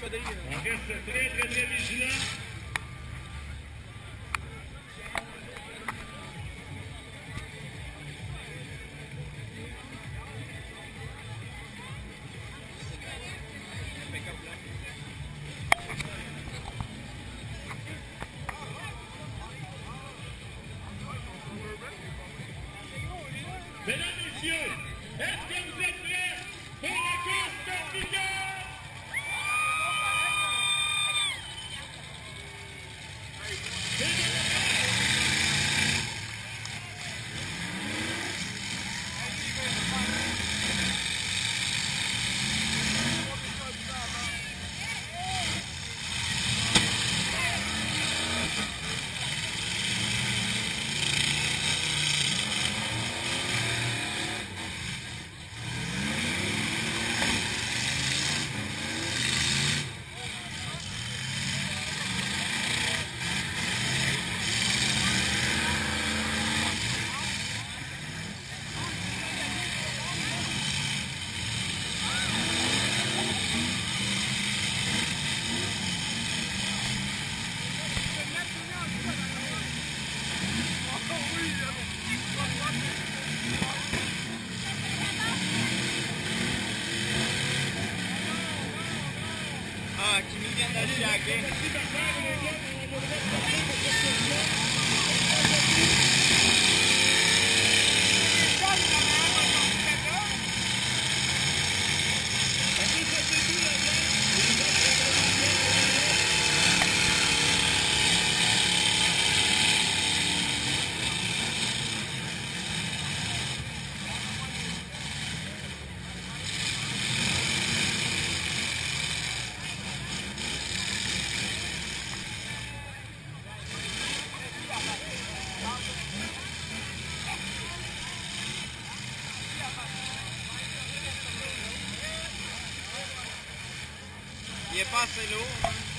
Très, très, très vigilant. Daniel Jaque. que pase luego.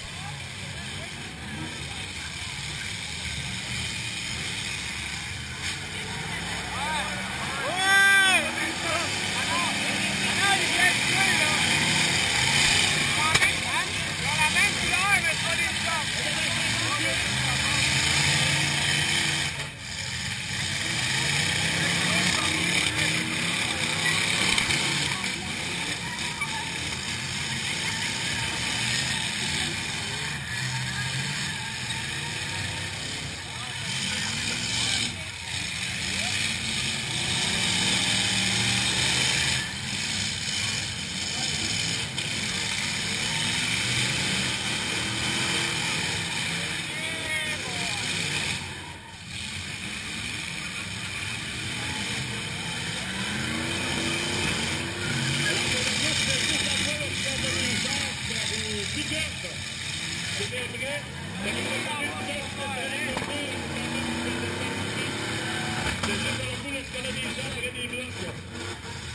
Thank you.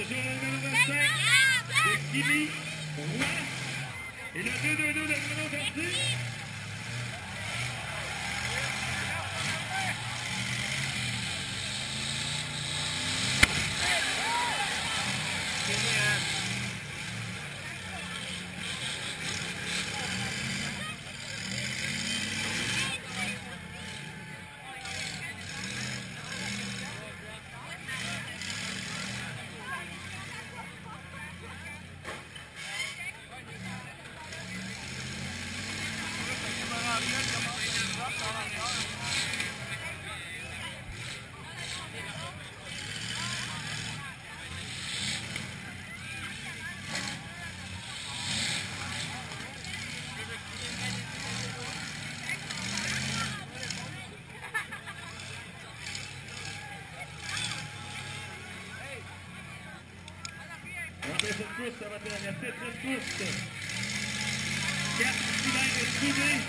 Attention, le numéro 25 de Kimi Roy. Et le 2-2-2 de questa battaglia, stessa scorsa. Chiama il finale del Sudei,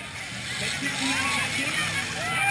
mettiamo la macchina.